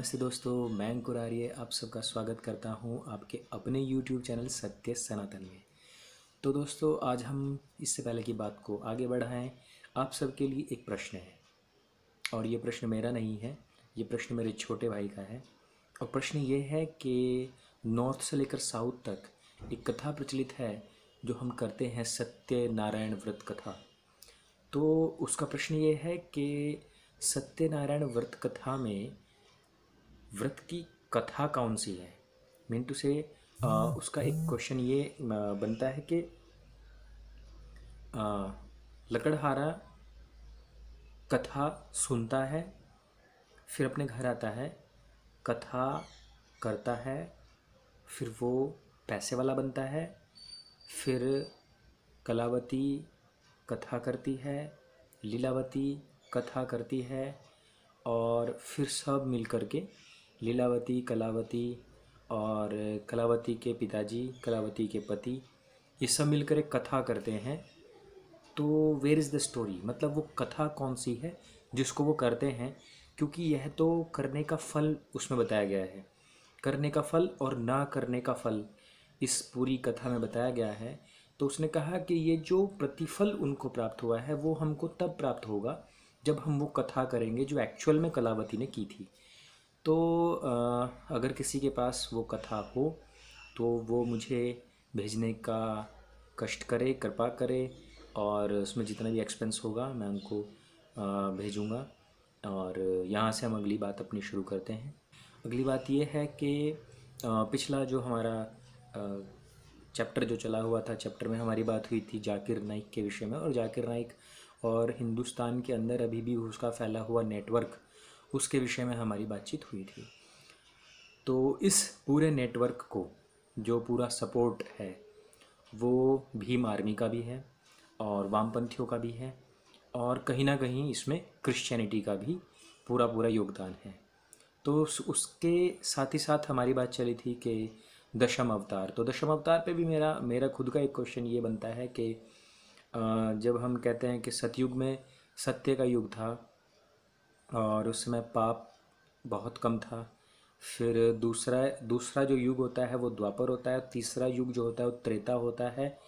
नमस्ते दोस्तों, मैं अंकुर आर्य आप सबका स्वागत करता हूँ आपके अपने YouTube चैनल सत्य सनातन में। तो दोस्तों, आज हम इससे पहले की बात को आगे बढ़ाएँ। आप सबके लिए एक प्रश्न है, और ये प्रश्न मेरा नहीं है, ये प्रश्न मेरे छोटे भाई का है। और प्रश्न ये है कि नॉर्थ से लेकर साउथ तक एक कथा प्रचलित है जो हम करते हैं सत्य नारायण व्रत कथा। तो उसका प्रश्न ये है कि सत्यनारायण व्रत कथा में व्रत की कथा कौन सी है? मीन टू से उसका एक क्वेश्चन ये बनता है कि लकड़हारा कथा सुनता है, फिर अपने घर आता है, कथा करता है, फिर वो पैसे वाला बनता है, फिर कलावती कथा करती है, लीलावती कथा करती है, और फिर सब मिल कर के लीलावती, कलावती और कलावती के पिताजी, कलावती के पति, ये सब मिलकर एक कथा करते हैं। तो वेयर इज़ द स्टोरी मतलब वो कथा कौन सी है जिसको वो करते हैं? क्योंकि यह तो करने का फल उसमें बताया गया है। करने का फल और ना करने का फल इस पूरी कथा में बताया गया है। तो उसने कहा कि ये जो प्रतिफल उनको प्राप्त हुआ है, वो हमको तब प्राप्त होगा जब हम वो कथा करेंगे जो एक्चुअल में कलावती ने की थी। तो आ, अगर किसी के पास वो कथा हो तो वो मुझे भेजने का कष्ट करे कृपा करे और उसमें जितना भी एक्सपेंस होगा मैं उनको भेजूँगा और यहाँ से हम अगली बात अपनी शुरू करते हैं। अगली बात ये है कि पिछला जो हमारा चैप्टर जो चला हुआ था चैप्टर में हमारी बात हुई थी जाकिर नाइक के विषय में और जाकिर नाइक और हिंदुस्तान के अंदर अभी भी उसका फैला हुआ नेटवर्क उसके विषय में हमारी बातचीत हुई थी। तो इस पूरे नेटवर्क को, जो पूरा सपोर्ट है, वो भीम आर्मी का भी है और वामपंथियों का भी है और कहीं ना कहीं इसमें क्रिश्चियनिटी का भी पूरा पूरा योगदान है। तो उसके साथ ही साथ हमारी बात चली थी कि दशम अवतार। तो दशम अवतार पे भी मेरा मेरा खुद का एक क्वेश्चन ये बनता है कि जब हम कहते हैं कि सतयुग में सत्य का युग था और उस समय पाप बहुत कम था। फिर दूसरा दूसरा जो युग होता है वो द्वापर होता है, तीसरा युग जो होता है वो त्रेता होता है,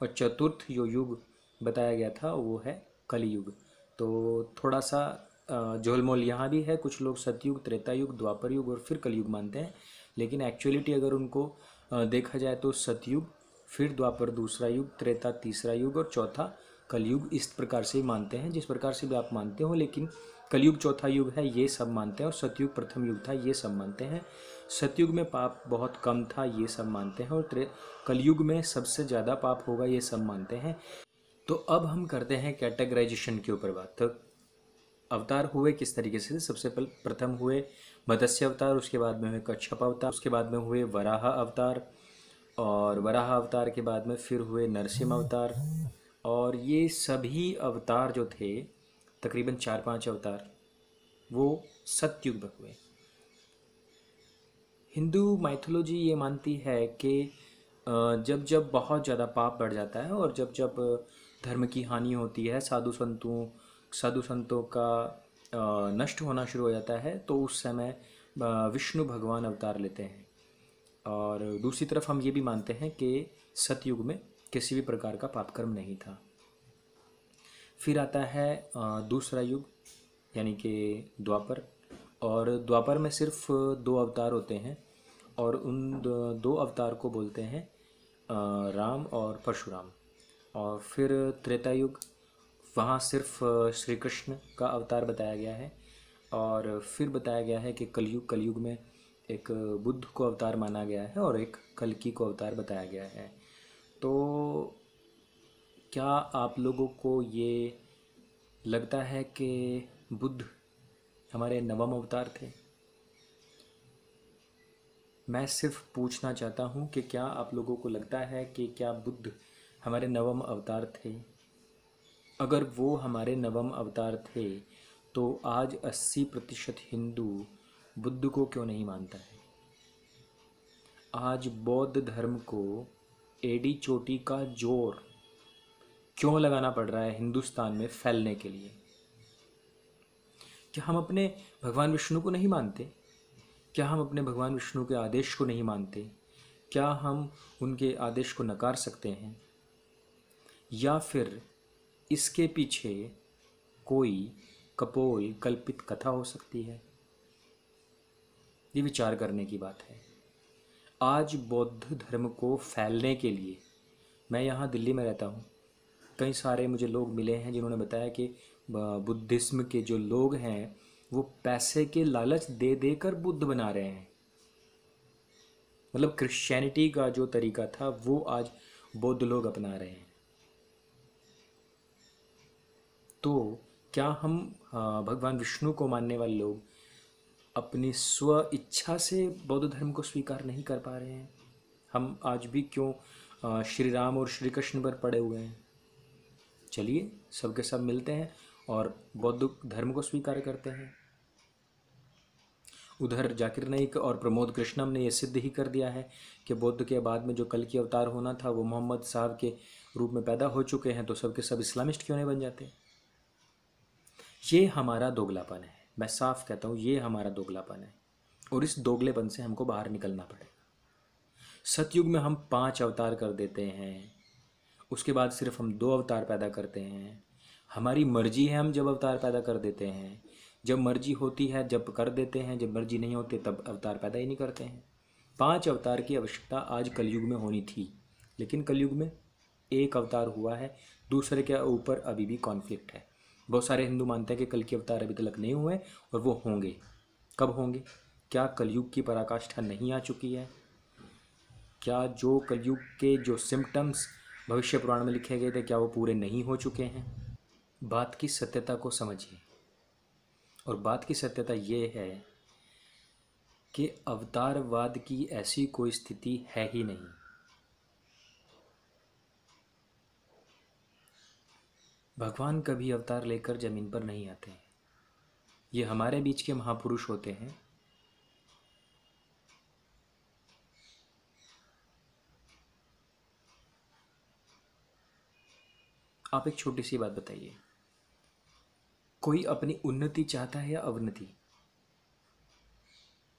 और चतुर्थ जो युग बताया गया था वो है कलयुग। तो थोड़ा सा झोलमोल यहाँ भी है, कुछ लोग सतयुग, त्रेता युग, द्वापर युग और फिर कलयुग मानते हैं, लेकिन एक्चुअलिटी अगर उनको देखा जाए तो सतयुग, फिर द्वापर, दूसरा युग, त्रेता, तीसरा युग और चौथा कलयुग इस प्रकार से मानते हैं, जिस प्रकार से भी आप मानते हो, लेकिन कलयुग चौथा युग है, ये सब मानते हैं, और सतयुग प्रथम युग था, ये सब मानते हैं। सतयुग में पाप बहुत कम था, ये सब मानते हैं, और कलयुग में सबसे ज़्यादा पाप होगा, ये सब मानते हैं। तो अब हम करते हैं कैटेगराइजेशन के ऊपर बात। तो अवतार हुए किस तरीके से सबसे पहले प्रथम हुए मत्स्य अवतार, उसके बाद में हुए कच्छप अवतार, उसके बाद में हुए वराह अवतार, और वराह अवतार के बाद में फिर हुए नरसिम्ह अवतार। और ये सभी अवतार जो थे तकरीबन चार पाँच अवतार, वो सत्युग में हुए। हिंदू माइथोलॉजी ये मानती है कि जब जब बहुत ज़्यादा पाप बढ़ जाता है और जब जब धर्म की हानि होती है, साधु संतों साधु संतों का नष्ट होना शुरू हो जाता है तो उस समय विष्णु भगवान अवतार लेते हैं। और दूसरी तरफ़ हम ये भी मानते हैं कि सतयुग में किसी भी प्रकार का पापकर्म नहीं था। फिर आता है दूसरा युग, यानी कि द्वापर। और द्वापर में सिर्फ़ दो अवतार होते हैं और उन दो अवतार को बोलते हैं राम और परशुराम। और फिर त्रेता युग, वहाँ सिर्फ़ श्री कृष्ण का अवतार बताया गया है। और फिर बताया गया है कि कलयुग कलयुग में एक बुद्ध को अवतार माना गया है और एक कलकी को अवतार बताया गया है। तो क्या आप लोगों को ये लगता है कि बुद्ध हमारे नवम अवतार थे? मैं सिर्फ़ पूछना चाहता हूँ कि क्या आप लोगों को लगता है कि क्या बुद्ध हमारे नवम अवतार थे? अगर वो हमारे नवम अवतार थे तो आज अस्सी प्रतिशत हिंदू बुद्ध को क्यों नहीं मानता है? आज बौद्ध धर्म को एडी चोटी का ज़ोर क्यों लगाना पड़ रहा है हिंदुस्तान में फैलने के लिए? क्या हम अपने भगवान विष्णु को नहीं मानते? क्या हम अपने भगवान विष्णु के आदेश को नहीं मानते? क्या हम उनके आदेश को नकार सकते हैं? या फिर इसके पीछे कोई कपोल कल्पित कथा हो सकती है? ये विचार करने की बात है। आज बौद्ध धर्म को फैलने के लिए मैं यहाँ दिल्ली में रहता हूँ। कई सारे मुझे लोग मिले हैं जिन्होंने बताया कि बुद्धिस्म के जो लोग हैं, वो पैसे के लालच दे देकर बुद्ध बना रहे हैं। मतलब क्रिश्चियनिटी का जो तरीका था, वो आज बौद्ध लोग अपना रहे हैं। तो क्या हम भगवान विष्णु को मानने वाले लोग अपनी स्व इच्छा से बौद्ध धर्म को स्वीकार नहीं कर पा रहे हैं? हम आज भी क्यों श्री राम और श्री कृष्ण पर पड़े हुए हैं? चलिए, सबके सब मिलते हैं और बौद्ध धर्म को स्वीकार करते हैं। उधर जाकिर नाइक और प्रमोद कृष्णम ने यह सिद्ध ही कर दिया है कि बौद्ध के बाद में जो कल की अवतार होना था, वो मोहम्मद साहब के रूप में पैदा हो चुके हैं तो सबके सब इस्लामिस्ट क्यों नहीं बन जाते? ये हमारा दोगलापन है। मैं साफ़ कहता हूँ, ये हमारा दोगलापन है और इस दोगलेपन से हमको बाहर निकलना पड़ेगा। सतयुग में हम पाँच अवतार कर देते हैं। उसके बाद सिर्फ़ हम दो अवतार पैदा करते हैं। हमारी मर्ज़ी है हम जब अवतार पैदा कर देते हैं। जब मर्ज़ी होती है, जब कर देते हैं, जब मर्ज़ी नहीं होती, तब अवतार पैदा ही नहीं करते हैं। पाँच अवतार की आवश्यकता आज कलयुग में होनी थी, लेकिन कलयुग में एक अवतार हुआ है, दूसरे के ऊपर अभी भी कॉन्फ्लिक्ट है। बहुत सारे हिंदू मानते हैं कि कल के अवतार अभी तक नहीं हुए और वो होंगे। कब होंगे? क्या कलयुग की पराकाष्ठा नहीं आ चुकी है? क्या जो कलयुग के जो सिम्टम्स भविष्य पुराण में लिखे गए थे, क्या वो पूरे नहीं हो चुके हैं? बात की सत्यता को समझिए। और बात की सत्यता ये है कि अवतारवाद की ऐसी कोई स्थिति है ही नहीं। भगवान कभी अवतार लेकर ज़मीन पर नहीं आते ये हमारे बीच के महापुरुष होते हैं। आप एक छोटी सी बात बताइए। कोई अपनी उन्नति चाहता है या अवनति?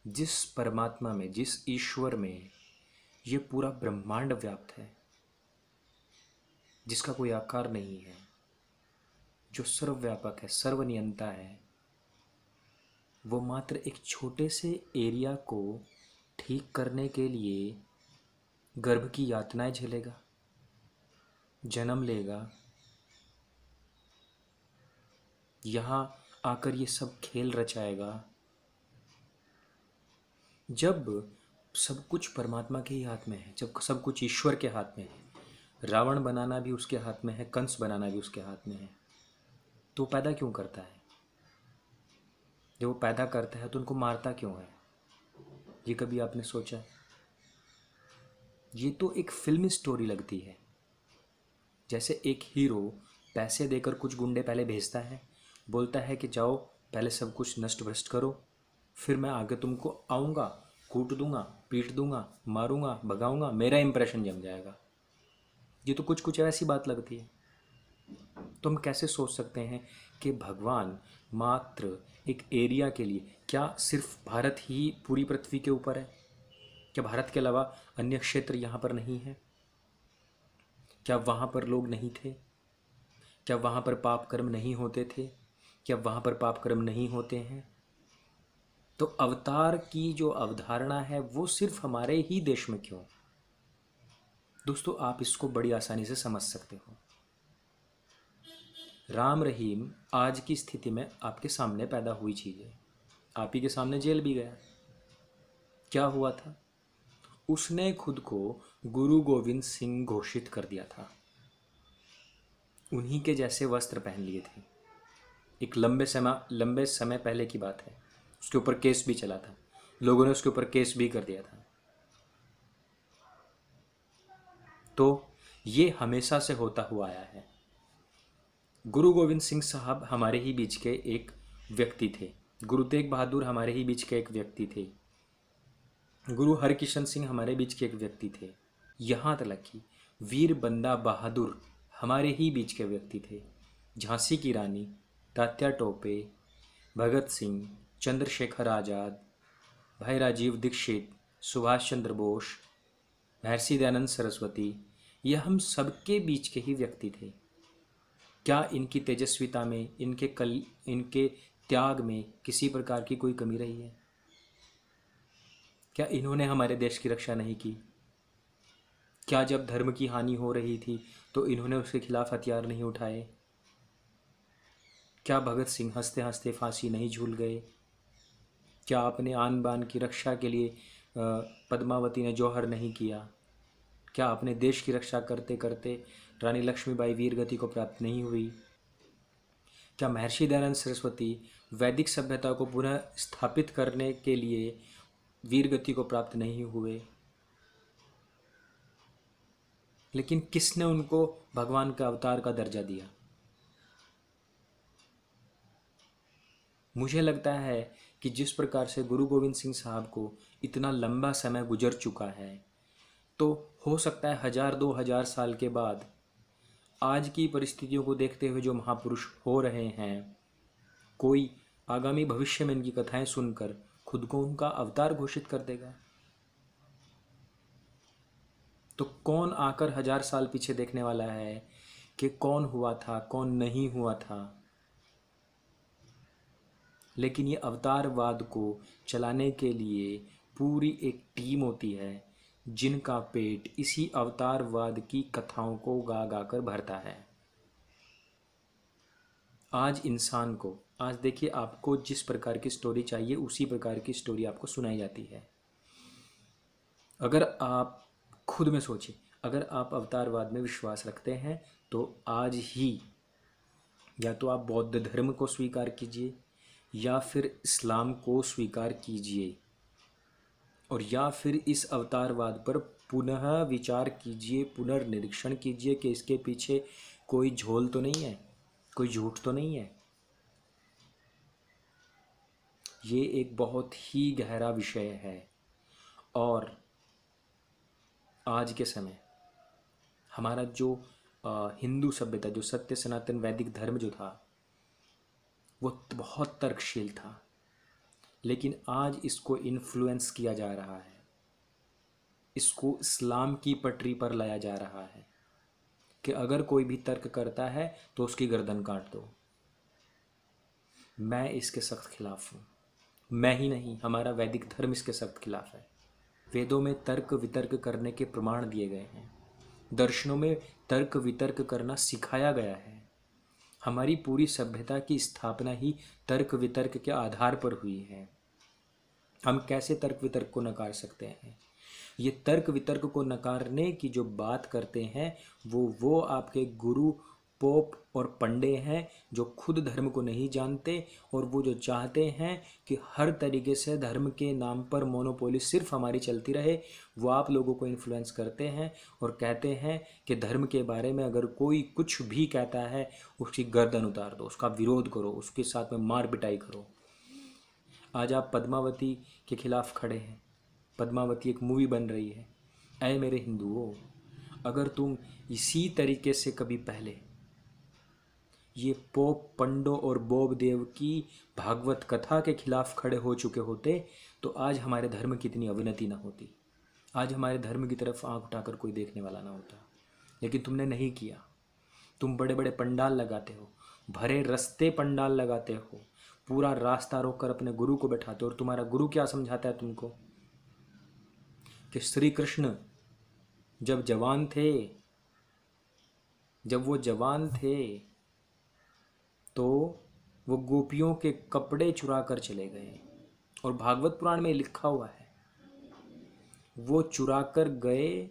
जिस परमात्मा में, जिस ईश्वर में ये पूरा ब्रह्मांड व्याप्त है, जिसका कोई आकार नहीं है, जो सर्वव्यापक है, सर्वनियंता है, वो मात्र एक छोटे से एरिया को ठीक करने के लिए गर्भ की यातनाएँ झेलेगा, जन्म लेगा यहाँ आकर ये सब खेल रचाएगा। जब सब कुछ परमात्मा के ही हाथ में है, जब सब कुछ ईश्वर के हाथ में है, रावण बनाना भी उसके हाथ में है, कंस बनाना भी उसके हाथ में है तो पैदा क्यों करता है? जब वो पैदा करता है तो उनको मारता क्यों है? ये कभी आपने सोचा? ये तो एक फिल्मी स्टोरी लगती है। जैसे एक हीरो पैसे देकर कुछ गुंडे पहले भेजता है बोलता है कि जाओ, पहले सब कुछ नष्ट भ्रष्ट करो। फिर मैं आगे तुमको आऊँगा, कूट दूँगा, पीट दूँगा, मारूँगा, भगाऊँगा, मेरा इंप्रेशन जम जाएगा। ये तो कुछ कुछ ऐसी बात लगती है। तो हम कैसे सोच सकते हैं कि भगवान मात्र एक एरिया के लिए, क्या सिर्फ़ भारत ही पूरी पृथ्वी के ऊपर है? क्या भारत के अलावा अन्य क्षेत्र यहाँ पर नहीं है? क्या वहाँ पर लोग नहीं थे? क्या वहाँ पर पाप कर्म नहीं होते थे? क्या वहाँ पर पाप कर्म नहीं होते हैं? तो अवतार की जो अवधारणा है, वो सिर्फ़ हमारे ही देश में क्यों? दोस्तों, आप इसको बड़ी आसानी से समझ सकते हो। राम रहीम आज की स्थिति में आपके सामने पैदा हुई चीज़। है आप ही के सामने जेल भी गया। क्या हुआ था? उसने खुद को गुरु गोविंद सिंह घोषित कर दिया था। उन्हीं के जैसे वस्त्र पहन लिए थे। एक लंबे समय लंबे समय पहले की बात है। उसके ऊपर केस भी चला था। लोगों ने उसके ऊपर केस भी कर दिया था। तो ये हमेशा से होता हुआ आया है। गुरु गोविंद सिंह साहब हमारे ही बीच के एक व्यक्ति थे। गुरु तेग बहादुर हमारे ही बीच के एक व्यक्ति थे। गुरु हरकिशन सिंह हमारे बीच के एक व्यक्ति थे। यहाँ तक कि वीर बंदा बहादुर हमारे ही बीच के व्यक्ति थे। झांसी की रानी तात्या टोपे भगत सिंह, चंद्रशेखर आज़ाद भाई राजीव दीक्षित, सुभाष चंद्र बोस महर्षि दयानंद सरस्वती, ये हम सबके बीच के ही व्यक्ति थे। क्या इनकी तेजस्विता में, इनके कल, इनके त्याग में किसी प्रकार की कोई कमी रही है? क्या इन्होंने हमारे देश की रक्षा नहीं की? क्या जब धर्म की हानि हो रही थी तो इन्होंने उसके खिलाफ हथियार नहीं उठाए? क्या भगत सिंह हँसते हँसते फांसी नहीं झूल गए? क्या अपने आन बान की रक्षा के लिए पद्मावती ने जौहर नहीं किया? क्या अपने देश की रक्षा करते करते रानी लक्ष्मीबाई वीरगति को प्राप्त नहीं हुई? क्या महर्षि दयानंद सरस्वती वैदिक सभ्यता को पुनः स्थापित करने के लिए वीरगति को प्राप्त नहीं हुए? लेकिन किसने उनको भगवान का अवतार का दर्जा दिया? मुझे लगता है कि जिस प्रकार से गुरु गोविंद सिंह साहब को इतना लंबा समय गुजर चुका है तो हो सकता है हज़ार दो हज़ार साल के बाद आज की परिस्थितियों को देखते हुए जो महापुरुष हो रहे हैं, कोई आगामी भविष्य में इनकी कथाएँ सुनकर खुद को उनका अवतार घोषित कर देगा? तो कौन आकर हज़ार साल पीछे देखने वाला है कि कौन हुआ था, कौन नहीं हुआ था? लेकिन ये अवतारवाद को चलाने के लिए पूरी एक टीम होती है, जिनका पेट इसी अवतारवाद की कथाओं को गा गा कर भरता है। आज इंसान को, आज देखिए आपको जिस प्रकार की स्टोरी चाहिए, उसी प्रकार की स्टोरी आपको सुनाई जाती है। अगर आप खुद में सोचिए, अगर आप अवतारवाद में विश्वास रखते हैं तो आज ही या तो आप बौद्ध धर्म को स्वीकार कीजिए या फिर इस्लाम को स्वीकार कीजिए और या फिर इस अवतारवाद पर पुनः विचार कीजिए, पुनर्निरीक्षण कीजिए कि इसके पीछे कोई झोल तो नहीं है, कोई झूठ तो नहीं है। ये एक बहुत ही गहरा विषय है और आज के समय हमारा जो हिंदू सभ्यता, जो सत्य, सनातन, वैदिक धर्म जो था वो बहुत तर्कशील था, लेकिन आज इसको इन्फ्लुएंस किया जा रहा है। इसको इस्लाम की पटरी पर लाया जा रहा है कि अगर कोई भी तर्क करता है तो उसकी गर्दन काट दो। मैं इसके सख्त खिलाफ हूँ। मैं ही नहीं, हमारा वैदिक धर्म इसके सख्त खिलाफ है। वेदों में तर्क वितर्क करने के प्रमाण दिए गए हैं। दर्शनों में तर्क वितर्क करना सिखाया गया है। हमारी पूरी सभ्यता की स्थापना ही तर्क वितर्क के आधार पर हुई है। हम कैसे तर्क वितर्क को नकार सकते हैं? ये तर्क वितर्क को नकारने की जो बात करते हैं, वो वो आपके गुरु पोप और पंडे हैं, जो खुद धर्म को नहीं जानते और वो जो चाहते हैं कि हर तरीके से धर्म के नाम पर मोनोपोली सिर्फ़ हमारी चलती रहे, वो आप लोगों को इन्फ्लुएंस करते हैं और कहते हैं कि धर्म के बारे में अगर कोई कुछ भी कहता है, उसकी गर्दन उतार दो, उसका विरोध करो, उसके साथ में मार पिटाई करो। आज आप पद्मावती के खिलाफ खड़े हैं। पद्मावती एक मूवी बन रही है। ऐ मेरे हिंदुओं, अगर तुम इसी तरीके से कभी पहले ये पोप पंडो और बोब देव की भागवत कथा के खिलाफ खड़े हो चुके होते तो आज हमारे धर्म की इतनी अवनति ना होती। आज हमारे धर्म की तरफ़ आँख उठाकर कोई देखने वाला ना होता। लेकिन तुमने नहीं किया। तुम बड़े बड़े पंडाल लगाते हो, भरे रस्ते पंडाल लगाते हो, पूरा रास्ता रोक कर अपने गुरु को बैठाते हो, और तुम्हारा गुरु क्या समझाता है तुमको? कि श्री कृष्ण जब जवान थे, जब वो जवान थे तो वो गोपियों के कपड़े चुरा कर चले गए और भागवत पुराण में लिखा हुआ है, वो चुरा कर गए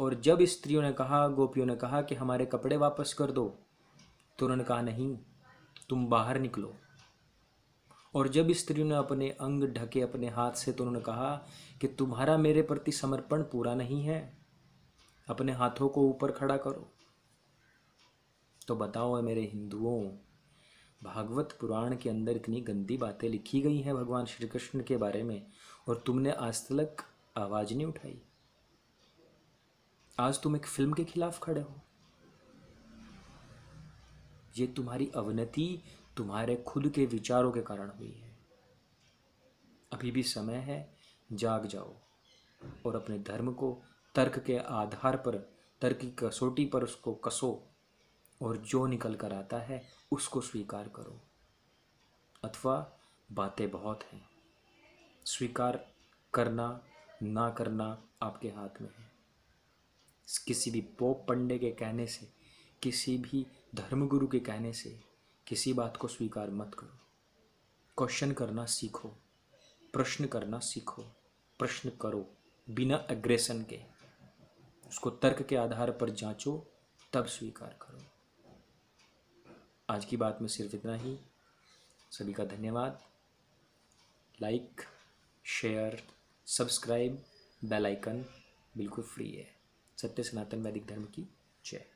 और जब स्त्रियों ने कहा, गोपियों ने कहा कि हमारे कपड़े वापस कर दो तो उन्होंने कहा, नहीं, तुम बाहर निकलो। और जब स्त्रियों ने अपने अंग ढके अपने हाथ से तो उन्होंने कहा कि तुम्हारा मेरे प्रति समर्पण पूरा नहीं है, अपने हाथों को ऊपर खड़ा करो। तो बताओ मेरे हिंदुओं भागवत पुराण के अंदर इतनी गंदी बातें लिखी गई हैं भगवान श्री कृष्ण के बारे में, और तुमने आज तक आवाज़ नहीं उठाई। आज तुम एक फ़िल्म के खिलाफ खड़े हो। ये तुम्हारी अवनति तुम्हारे खुद के विचारों के कारण हुई है। अभी भी समय है, जाग जाओ, और अपने धर्म को तर्क के आधार पर, तर्क की कसौटी पर उसको कसो, और जो निकल कर आता है उसको स्वीकार करो। अथवा बातें बहुत हैं। स्वीकार करना, ना करना आपके हाथ में है। किसी भी पोप पंडे के कहने से, किसी भी धर्मगुरु के कहने से किसी बात को स्वीकार मत करो। क्वेश्चन करना सीखो, प्रश्न करना सीखो, प्रश्न करो बिना एग्रेशन के। उसको तर्क के आधार पर जांचो, तब स्वीकार करो। आज की बात में सिर्फ़ इतना ही। सभी का धन्यवाद। Like share subscribe bell icon बिल्कुल फ्री है। सत्य सनातन वैदिक धर्म की जय।